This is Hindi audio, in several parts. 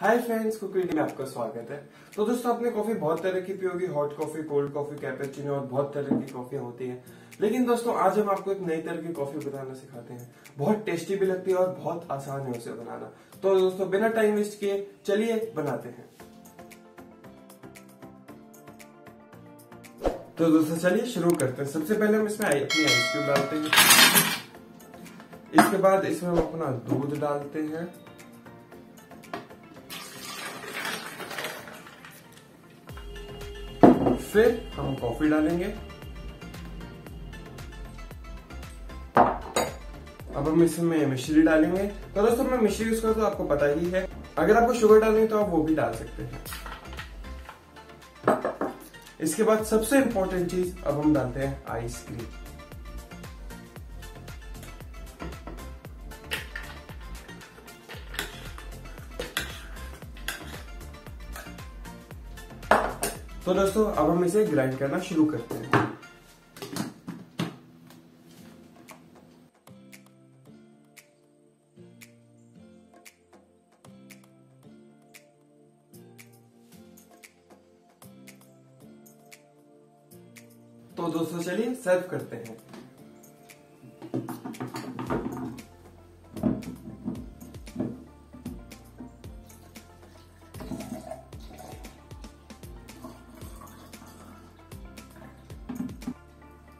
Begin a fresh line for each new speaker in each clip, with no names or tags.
हाय फ्रेंड्स कुकिंग में आपका स्वागत है। तो दोस्तों, आपने कॉफ़ी बहुत तरह की पी होगी hot coffee cold coffee cappuccino और बहुत तरह की कॉफ़ी होती है। लेकिन दोस्तों, आज हम आपको एक नई तरह की कॉफ़ी बनाना सिखाते हैं। बहुत टेस्टी भी लगती है और बहुत आसान है उसे बनाना। तो दोस्तों, बिना टाइम वेस्ट किए, चलिए बनाते हैं। तो दोस्तों, चलिए शुरू करते हैं। सबसे पहले हम इसमें अपनी आइस क्यूब डालते हैं। इसके बाद इसमें हम अपना दूध डालते हैं। फिर हम कॉफ़ी डालेंगे। अब हम इसमें मिश्री डालेंगे। तो दोस्तों, मैं मिश्री यूज़ तो आपको पता ही है। अगर आपको शुगर डालनी तो आप वो भी डाल सकते हैं। इसके बाद सबसे इंपॉर्टेंट चीज़, अब हम डालते हैं आइसक्रीम तो दोस्तों, अब हम इसे ग्राइंड करना शुरू करते हैं। तो दोस्तों, चलिए सर्व करते हैं।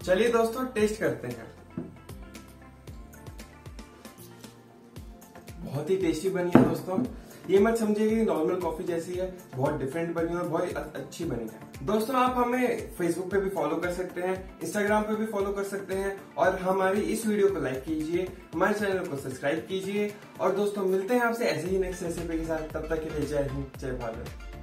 चलिए दोस्तों टेस्ट करते हैं। बहुत ही टेस्टी बनी है दोस्तों। ये मत समझिए कि नॉर्मल कॉफ़ी जैसी है, बहुत डिफरेंट बनी है और बहुत अच्छी बनी है। दोस्तों, आप हमें फेसबुक पे भी फॉलो कर सकते हैं इंस्टाग्राम पे भी फॉलो कर सकते हैं और हमारी इस वीडियो को लाइक कीजिए, हमारे चैनल को सब्सक्राइब कीजिए और दोस्तों, मिलते हैं आपसे ऐसे ही नेक्स्ट रेसिपी के साथ। तब तक के लिए जय हिंद, जय भारत।